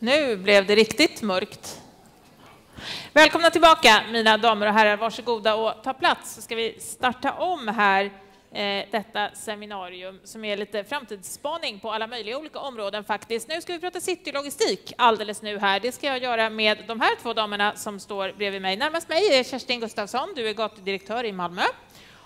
Nu blev det riktigt mörkt. Välkomna tillbaka mina damer och herrar. Varsågoda och ta plats så ska vi starta om här eh, detta seminarium som är lite framtidsspaning på alla möjliga olika områden faktiskt. Nu ska vi prata citylogistik alldeles nu här. Det ska jag göra med de här två damerna som står bredvid mig. Närmast mig är Kerstin Gustafsson, du är gatudirektör i Malmö.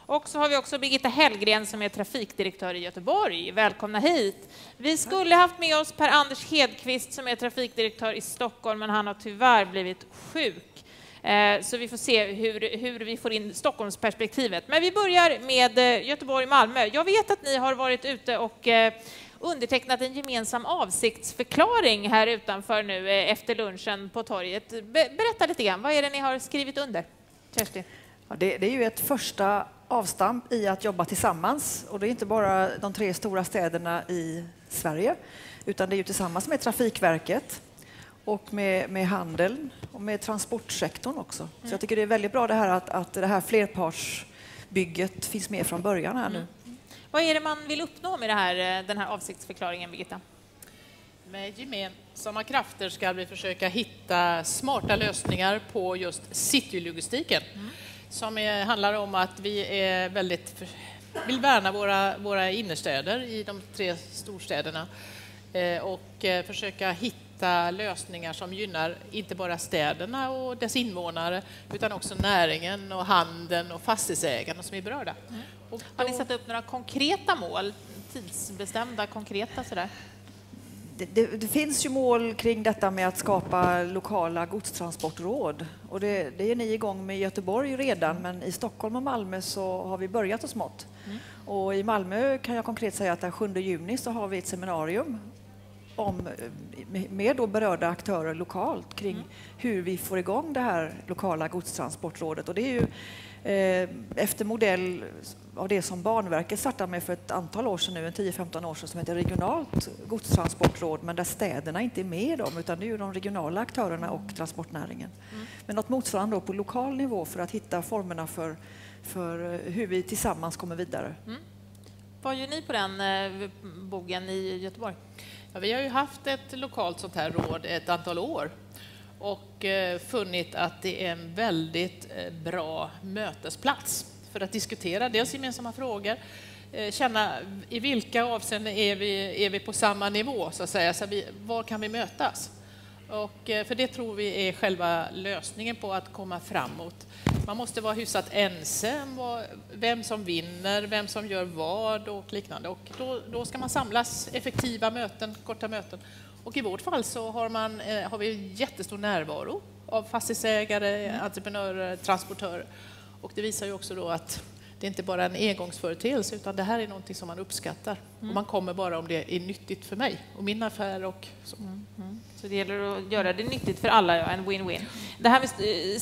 Och så har vi också Birgitta Hellgren som är trafikdirektör i Göteborg. Välkomna hit. Vi skulle haft med oss Per-Anders Hedqvist som är trafikdirektör i Stockholm, men han har tyvärr blivit sjuk. Eh, så vi får se hur, hur vi får in Stockholmsperspektivet. Men vi börjar med eh, Göteborg-Malmö. Jag vet att ni har varit ute och eh, undertecknat en gemensam avsiktsförklaring här utanför nu efter lunchen på torget. Berätta lite grann, vad är det ni har skrivit under? Kerstin? Ja, det, det, är ju ett första avstamp i att jobba tillsammans. Och det är inte bara de tre stora städerna i Sverige, utan det är ju tillsammans med Trafikverket och med, med handeln och med transportsektorn också. Mm. Så jag tycker det är väldigt bra det här att, att det här flerpartsbygget finns med från början här nu. Mm. Vad är det man vill uppnå med det här, den här avsiktsförklaringen, Birgitta? Med gemensamma krafter ska vi försöka hitta smarta lösningar på just citylogistiken. Mm som är, handlar om att vi är väldigt, vill värna våra, våra innerstäder i de tre storstäderna eh, och eh, försöka hitta lösningar som gynnar inte bara städerna och dess invånare utan också näringen och handeln och fastighetsägarna som är berörda. Mm. Då... Har ni satt upp några konkreta mål, tidsbestämda, konkreta sådär? Det, det, finns ju mål kring detta med att skapa lokala godstransportråd. Och det, det är ni igång med i Göteborg redan, men i Stockholm och Malmö så har vi börjat så smått. Mm. Och i Malmö kan jag konkret säga att den 7 juni så har vi ett seminarium om, med då berörda aktörer lokalt kring mm. hur vi får igång det här lokala godstransportrådet. Och det är ju eh, efter modell av det som Banverket startade med för ett antal år sedan nu, 10-15 år sedan, som heter regionalt godstransportråd, men där städerna inte är med dem, utan det är de regionala aktörerna och transportnäringen. Mm. Men något motsvarande på lokal nivå för att hitta formerna för, för hur vi tillsammans kommer vidare. Mm. Vad gör ni på den eh, bogen i Göteborg? Ja, vi har ju haft ett lokalt sånt här råd ett antal år och eh, funnit att det är en väldigt eh, bra mötesplats för att diskutera dels gemensamma frågor, eh, känna i vilka avseenden är vi, är vi på samma nivå, så att säga. Så vi, var kan vi mötas? Och eh, för det tror vi är själva lösningen på att komma framåt. Man måste vara hyfsat ense om vem som vinner, vem som gör vad och liknande. Och då, då ska man samlas effektiva möten, korta möten. Och i vårt fall så har, man, eh, har vi jättestor närvaro av fastighetsägare, mm. entreprenörer, transportörer. Och det visar ju också då att det är inte bara en engångsföreteelse utan det här är någonting som man uppskattar. Mm. Och man kommer bara om det är nyttigt för mig och min affär och så. Mm. Så det gäller att göra det nyttigt för alla, ja, en win-win. Det här med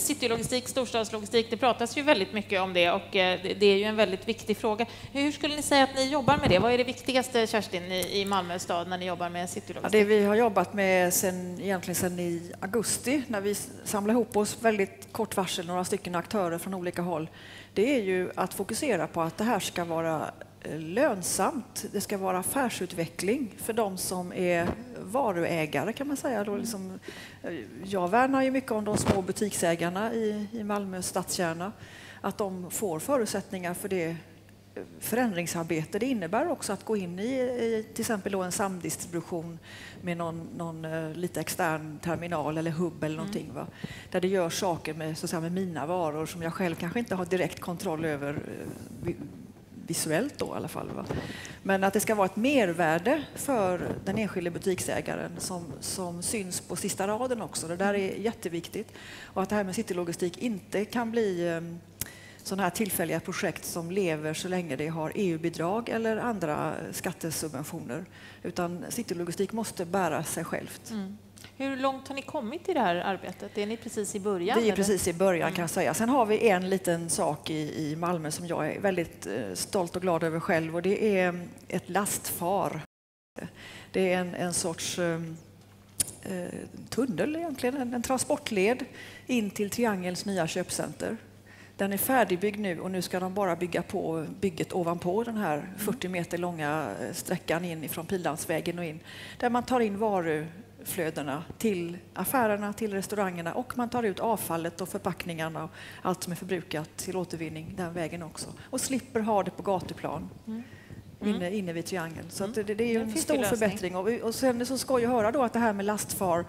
citylogistik, storstadslogistik, det pratas ju väldigt mycket om det och eh, det är ju en väldigt viktig fråga. Hur skulle ni säga att ni jobbar med det? Vad är det viktigaste, Kerstin, i Malmö stad när ni jobbar med citylogistik? Ja, det vi har jobbat med sen, egentligen sedan i augusti när vi samlade ihop oss väldigt kort varsel, några stycken aktörer från olika håll, det är ju att fokusera på att det här ska vara eh, lönsamt. Det ska vara affärsutveckling för de som är varuägare kan man säga. Då liksom, eh, jag värnar ju mycket om de små butiksägarna i, i Malmö stadskärna. Att de får förutsättningar för det eh, förändringsarbete det innebär också att gå in i, i till exempel en samdistribution med någon, någon uh, lite extern terminal eller hubb eller någonting. Mm. Va? Där det gör saker med, så att säga, med mina varor som jag själv kanske inte har direkt kontroll över uh, visuellt då i alla fall. Va? Men att det ska vara ett mervärde för den enskilde butiksägaren som, som syns på sista raden också. Det där är jätteviktigt. Och att det här med citylogistik inte kan bli ehm, sådana här tillfälliga projekt som lever så länge det har EU-bidrag eller andra skattesubventioner. Utan citylogistik måste bära sig självt. Mm. Hur långt har ni kommit i det här arbetet? Är ni precis i början? Vi är precis i början kan jag säga. Sen har vi en liten sak i, i Malmö som jag är väldigt eh, stolt och glad över själv och det är mm, ett lastfar. Det är en, en sorts eh, eh, tunnel egentligen, en, en transportled in till Triangels nya köpcenter. Den är färdigbyggd nu och nu ska de bara bygga på bygget ovanpå den här 40 mm. meter långa eh, sträckan in från Pildammsvägen och in. Där man tar in varu varuflödena till affärerna, till restaurangerna och man tar ut avfallet och förpackningarna och allt som är förbrukat till återvinning den vägen också. Och slipper ha det på gatuplan. Mm. Inne, inne vid triangeln. Så mm. det, det, är en stor förbättring. Och, och sen är så skoj att höra då att det här med lastfar.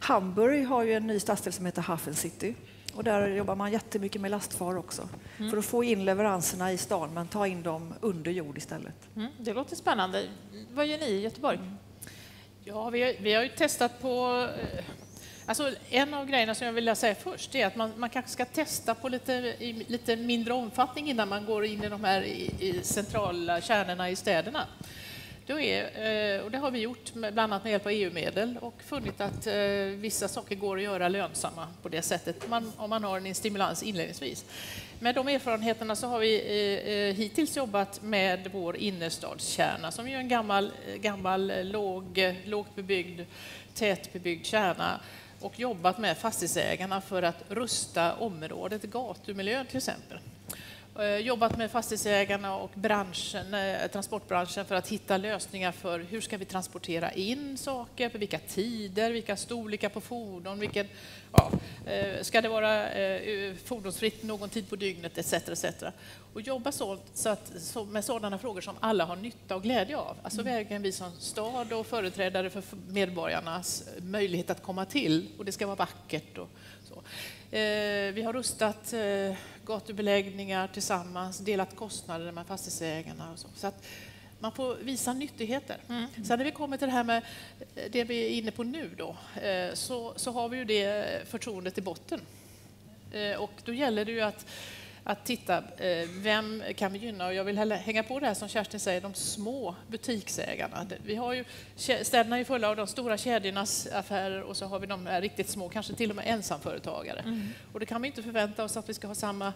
Hamburg har ju en ny stadsdel som heter Hafen City. Och där jobbar man jättemycket med lastfar också. Mm. För att få in leveranserna i stan men ta in dem under jord istället. Mm. Det låter spännande. Vad gör ni i Göteborg? Ja, vi har, vi har ju testat på... Eh, alltså en av grejerna som jag vill säga först är att man, man kanske ska testa på lite, i lite mindre omfattning innan man går in i de här i, i centrala kärnorna i städerna. Då är, eh, och det har vi gjort med, bland annat med hjälp av EU-medel och funnit att eh, vissa saker går att göra lönsamma på det sättet man, om man har en stimulans inledningsvis. Med de erfarenheterna så har vi eh, hittills jobbat med vår innerstadskärna som är en gammal, gammal låg, lågt bebyggd, tätbebyggd kärna och jobbat med fastighetsägarna för att rusta området, gatumiljön till exempel. Eh, jobbat med fastighetsägarna och branschen, eh, transportbranschen för att hitta lösningar för hur ska vi transportera in saker, på vilka tider, vilka storlekar på fordon, vilken, ja, eh, ska det vara fordonsfritt någon tid på dygnet etc. etc. Och jobba så, så att, så med sådana frågor som alla har nytta och glädje av. Alltså mm. vägen vi som stad och företrädare för medborgarnas möjlighet att komma till och det ska vara vackert. Och så. Vi har rustat gatubeläggningar tillsammans, delat kostnader med fastighetsägarna och så. så att man får visa nyttigheter. Mm. Sen när vi kommer till det här med eh, det vi är inne på nu då, eh, så, så har vi ju det förtroendet i botten. Eh, och då gäller det ju att att titta, eh, vem kan vi gynna? Och jag vill hänga på det här som Kerstin säger, de små butiksägarna. Vi har ju, städerna är fulla av de stora kedjornas affärer och så har vi de riktigt små, kanske till och med ensamföretagare. Mm. Och det kan vi inte förvänta oss att vi ska ha samma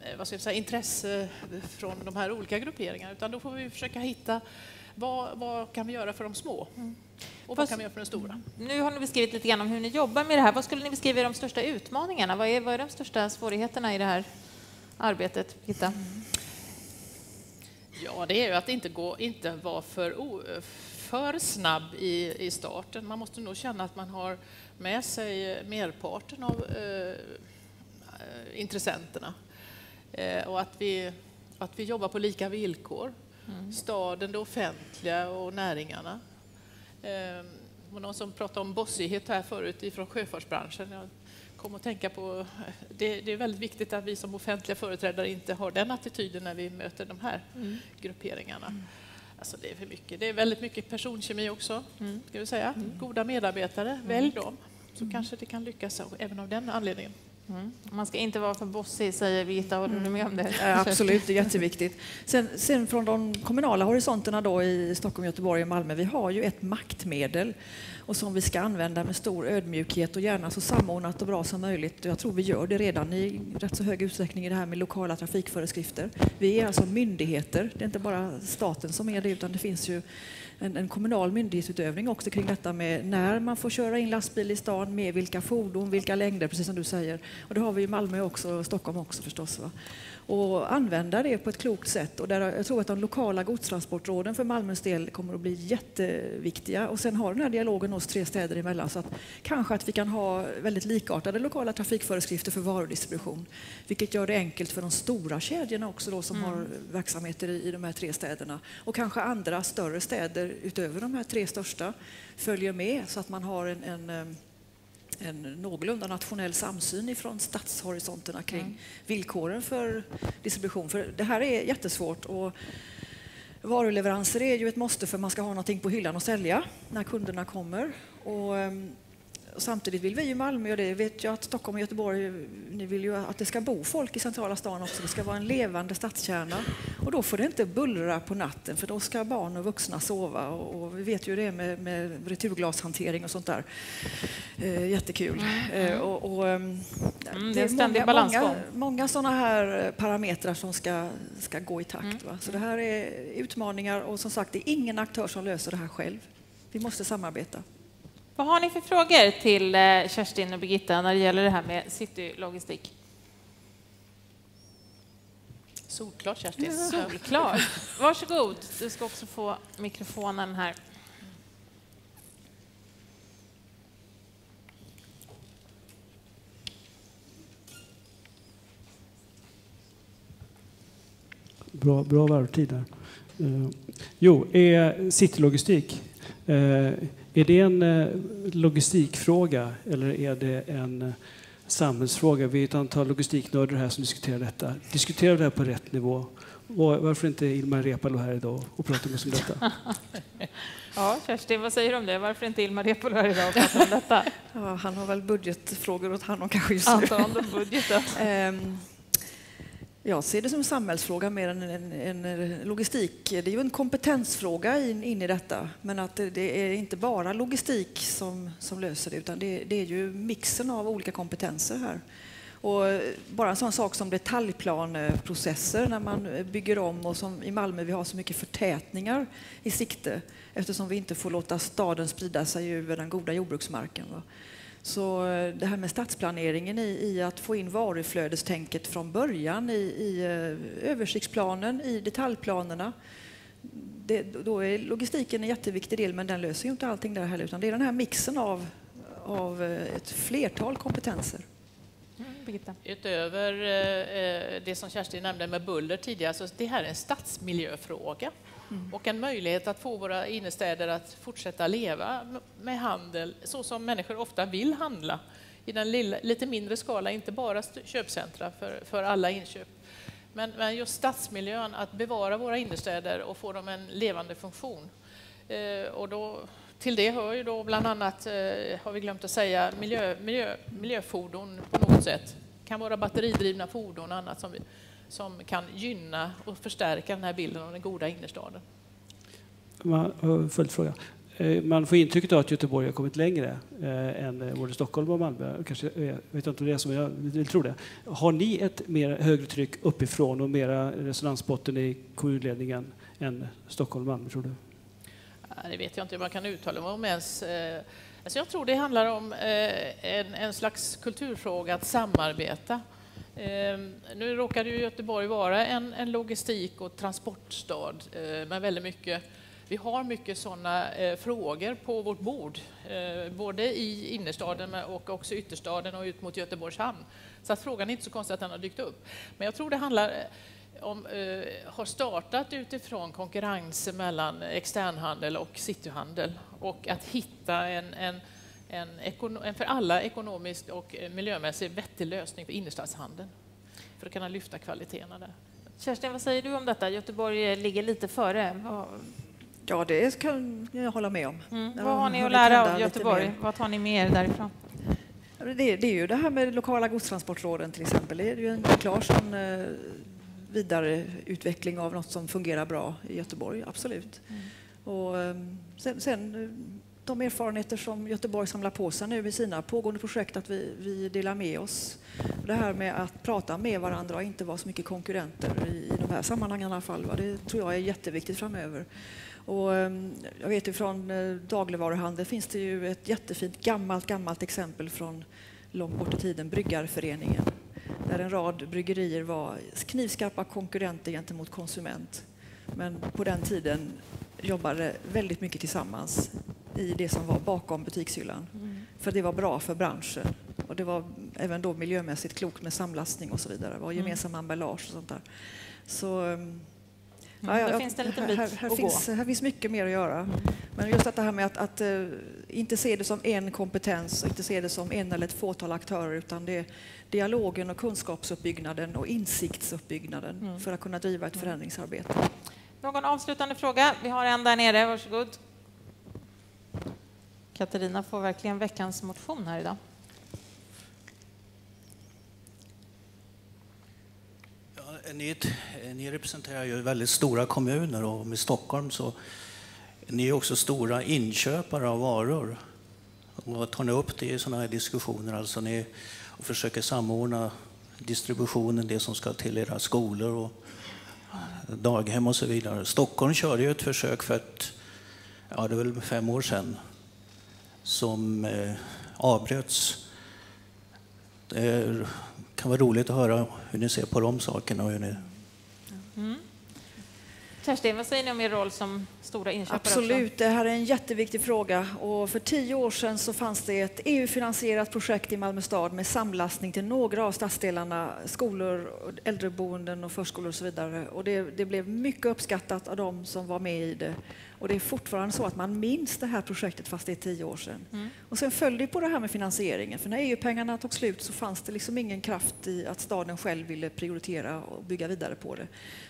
eh, vad ska jag säga, intresse från de här olika grupperingarna, utan då får vi försöka hitta vad, vad kan vi göra för de små? Mm. Och vad kan vi göra för de stora? Nu har ni beskrivit lite grann om hur ni jobbar med det här. Vad skulle ni beskriva är de största utmaningarna? Vad är, vad är de största svårigheterna i det här arbetet, Birgitta? Ja, det är ju att inte, gå, inte vara för, för snabb i, i starten. Man måste nog känna att man har med sig merparten av eh, intressenterna. Eh, och att vi, att vi jobbar på lika villkor. Mm. Staden, det offentliga och näringarna. Eh, någon som pratade om bossighet här förut ifrån sjöfartsbranschen. Jag kom att tänka på, det, det, är väldigt viktigt att vi som offentliga företrädare inte har den attityden när vi möter de här mm. grupperingarna. Mm. Alltså det är för mycket. Det är väldigt mycket personkemi också, mm. ska vi säga. Mm. Goda medarbetare, mm. välj dem, så mm. kanske det kan lyckas även av den anledningen. Mm. Man ska inte vara för bossig, säger Birgitta. Håller du med om det? Ja, absolut, det är jätteviktigt. Sen, sen, från de kommunala horisonterna då i Stockholm, Göteborg och Malmö, vi har ju ett maktmedel och som vi ska använda med stor ödmjukhet och gärna så samordnat och bra som möjligt. Jag tror vi gör det redan i rätt så hög utsträckning i det här med lokala trafikföreskrifter. Vi är alltså myndigheter, det är inte bara staten som är det utan det finns ju en, en, kommunal myndighetsutövning också kring detta med när man får köra in lastbil i stan, med vilka fordon, vilka längder, precis som du säger. Och det har vi i Malmö också och Stockholm också förstås. Va? Och använda det på ett klokt sätt. Och där jag tror att de lokala godstransportråden för Malmös del kommer att bli jätteviktiga. Och sen ha den här dialogen oss tre städer emellan så att kanske att vi kan ha väldigt likartade lokala trafikföreskrifter för varudistribution. Vilket gör det enkelt för de stora kedjorna också då som mm. har verksamheter i, i de här tre städerna. Och kanske andra större städer utöver de här tre största följer med så att man har en, en en någorlunda nationell samsyn ifrån stadshorisonterna kring mm. villkoren för distribution. För det här är jättesvårt. Och varuleveranser är ju ett måste för man ska ha någonting på hyllan att sälja när kunderna kommer. Och ehm, och samtidigt vill vi i Malmö, och det vet jag att Stockholm och Göteborg, ni vill ju att det ska bo folk i centrala stan också. Det ska vara en levande stadskärna. Och då får det inte bullra på natten för då ska barn och vuxna sova. Och, och vi vet ju det med, med returglashantering och sånt där. Eh, jättekul. Mm. Eh, och, och, ehm, mm, det är en många, många, många sådana här parametrar som ska, ska gå i takt. Mm. Så det här är utmaningar och som sagt, det är ingen aktör som löser det här själv. Vi måste samarbeta. Vad har ni för frågor till eh, Kerstin och Birgitta när det gäller det här med citylogistik? Solklart Kerstin. Solklart. Varsågod, du ska också få mikrofonen här. Bra, bra varvtid där. Eh, jo, är citylogistik är det en uh, logistikfråga eller är det en samhällsfråga? Vi är ett antal logistiknördar här som diskuterar detta. Diskuterar vi det här på rätt nivå? Och varför inte Ilmar Reepalu här idag och prata med oss om detta? Ja, Kerstin, vad säger du om det? Varför inte Ilmar Reepalu här idag och pratar om detta? Ja, han har väl budgetfrågor att hand om kanske just nu. Antagligen budgeten. Jag ser det som en samhällsfråga mer än en, en, en logistik. Det är ju en kompetensfråga in, in i detta. Men att det, det, är inte bara logistik som, som löser det utan det, det är ju mixen av olika kompetenser här. Och bara en sån sak som detaljplaneprocesser när man bygger om och som i Malmö vi har så mycket förtätningar i sikte eftersom vi inte får låta staden sprida sig över den goda jordbruksmarken. Så eh, det här med stadsplaneringen i, i att få in varuflödestänket från början i, i eh, översiktsplanen, i detaljplanerna. Det, då är logistiken en jätteviktig del men den löser ju inte allting där heller utan det är den här mixen av, av eh, ett flertal kompetenser. Birgitta. Utöver eh, det som Kerstin nämnde med buller tidigare, så det här är en stadsmiljöfråga mm. och en möjlighet att få våra innerstäder att fortsätta leva med handel så som människor ofta vill handla i den lilla, lite mindre skala, inte bara köpcentra för, för alla inköp. Men, men just stadsmiljön, att bevara våra innerstäder och få dem en levande funktion. Eh, och då till det hör ju då bland annat, eh, har vi glömt att säga, miljö, miljö, miljöfordon på något sätt. Det kan vara batteridrivna fordon och annat som, vi, som kan gynna och förstärka den här bilden av den goda innerstaden. Eh, följdfråga. Eh, man får intrycket av att Göteborg har kommit längre än både Stockholm och Malmö. Kanske, jag vet inte om det är så, men jag vill tro det. Har ni ett mer högre tryck uppifrån och mera resonansbotten i kommunledningen än Stockholm och Malmö, tror du? Det vet jag inte hur man kan uttala mig om ens. Eh, alltså jag tror det handlar om eh, en, en slags kulturfråga att samarbeta. Eh, nu råkar ju Göteborg vara en, en logistik och transportstad med väldigt mycket vi har mycket sådana frågor på vårt bord, både i innerstaden och också ytterstaden och ut mot Göteborgs hamn. Så att frågan är inte så konstigt att den har dykt upp. Men jag tror det handlar om, eh, har startat utifrån konkurrens mellan externhandel och cityhandel och att hitta en, en, en, en för alla ekonomiskt och miljömässigt vettig lösning för innerstadshandeln för att kunna lyfta kvaliteterna där. Kerstin, vad säger du om detta? Göteborg ligger lite före. Ja, det kan jag hålla med om. Mm. Vad har ni att lära av Göteborg? Vad tar ni med er därifrån? Det, det, är ju det här med lokala godstransportråden till exempel. Det är ju en klar sån eh, vidareutveckling av något som fungerar bra i Göteborg, absolut. Mm. Och ehm, sen, sen, de erfarenheter som Göteborg samlar på sig nu i sina pågående projekt, att vi, vi delar med oss. Det här med att prata med varandra och inte vara så mycket konkurrenter i, i de här sammanhangen i alla fall. Va? Det tror jag är jätteviktigt framöver. Och ehm, jag vet ju från eh, dagligvaruhandel finns det ju ett jättefint gammalt, gammalt exempel från långt bort i tiden, Bryggarföreningen där en rad bryggerier var knivskarpa konkurrenter gentemot konsument. Men på den tiden jobbade väldigt mycket tillsammans i det som var bakom butikshyllan. Mm. För det var bra för branschen. Och det var även då miljömässigt klokt med samlastning och så vidare. Det var mm. gemensam mm. emballage och sånt där. Så, ja, ja, finns det en liten bit här, här, finns, här finns mycket mer att göra. Men just det här med att, att uh, inte se det som en kompetens, inte se det som en eller ett fåtal aktörer utan det, dialogen och kunskapsuppbyggnaden och insiktsuppbyggnaden mm. för att kunna driva ett mm. förändringsarbete. Någon avslutande fråga? Vi har en där nere, varsågod. Katarina får verkligen veckans motion här idag. Eh, ni, eh, ni, representerar ju väldigt stora kommuner och med Stockholm så ni är också stora inköpare av varor. Och tar ni upp det i sådana här diskussioner? Alltså ni försöker samordna distributionen, det som ska till era skolor och daghem och så vidare. Stockholm körde ju ett försök för ett, ja, det är väl fem år sedan som eh, avbröts. Eh, kan vara roligt att höra hur ni ser på de sakerna. Och hur ni... Mm. Kerstin, vad säger ni om er roll som stora inköpare? Absolut, det här är en jätteviktig fråga. Och för tio år sedan så fanns det ett EU-finansierat projekt i Malmö stad med samlastning till några av stadsdelarna, skolor, äldreboenden och förskolor och så vidare. Och det, det blev mycket uppskattat av de som var med i det. Och det är fortfarande så att man minns det här projektet fast det är tio år sedan. Mm. Och sen följde på det här med finansieringen. För när EU-pengarna tog slut så fanns det liksom ingen kraft i att staden själv ville prioritera och bygga vidare på det.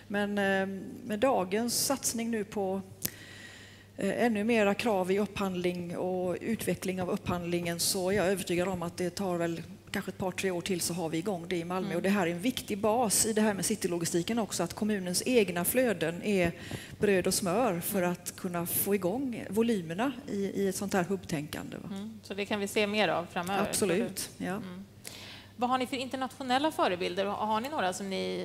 Men eh, med dagens satsning nu på eh, ännu mera krav i upphandling och utveckling av upphandlingen så är jag övertygad om att det tar väl kanske ett par, tre år till så har vi igång det i Malmö. Mm. Och det här är en viktig bas i det här med citylogistiken också, att kommunens egna flöden är bröd och smör för att kunna få igång volymerna i, i ett sånt här hubbtänkande. Mm. Så det kan vi se mer av framöver? Absolut, ja. Mm. Vad har ni för internationella förebilder? Har ni några som ni